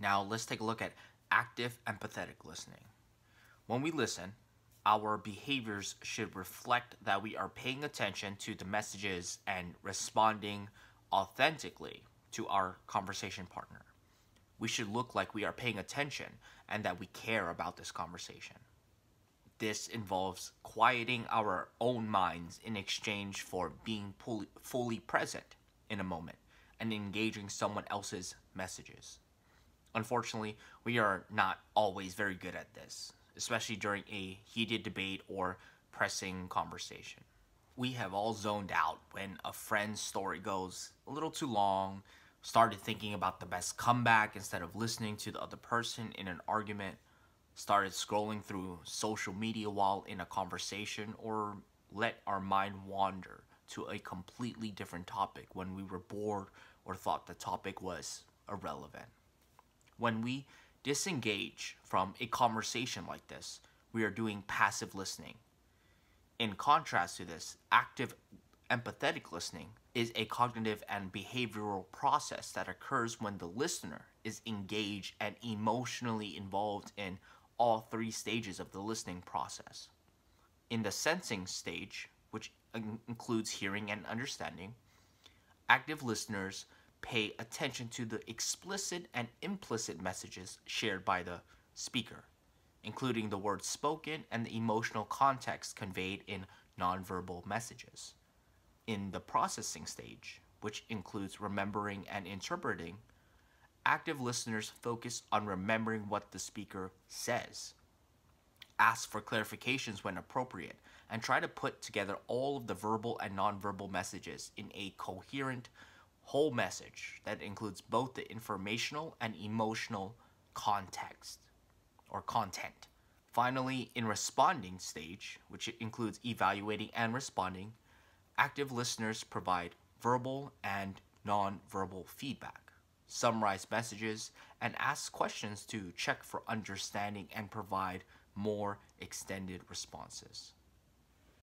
Now let's take a look at active empathetic listening. When we listen, our behaviors should reflect that we are paying attention to the messages and responding authentically to our conversation partner. We should look like we are paying attention and that we care about this conversation. This involves quieting our own minds in exchange for being fully present in a moment and engaging someone else's messages. Unfortunately, we are not always very good at this, especially during a heated debate or pressing conversation. We have all zoned out when a friend's story goes a little too long, started thinking about the best comeback instead of listening to the other person in an argument, started scrolling through social media while in a conversation, or let our mind wander to a completely different topic when we were bored or thought the topic was irrelevant. When we disengage from a conversation like this, we are doing passive listening. In contrast to this, active empathetic listening is a cognitive and behavioral process that occurs when the listener is engaged and emotionally involved in all three stages of the listening process. In the sensing stage, which includes hearing and understanding, active listeners pay attention to the explicit and implicit messages shared by the speaker, including the words spoken and the emotional context conveyed in nonverbal messages. In the processing stage, which includes remembering and interpreting, active listeners focus on remembering what the speaker says, ask for clarifications when appropriate, and try to put together all of the verbal and nonverbal messages in a coherent, whole message that includes both the informational and emotional context or content. Finally, in responding stage, which includes evaluating and responding, active listeners provide verbal and non-verbal feedback, summarize messages, and ask questions to check for understanding and provide more extended responses.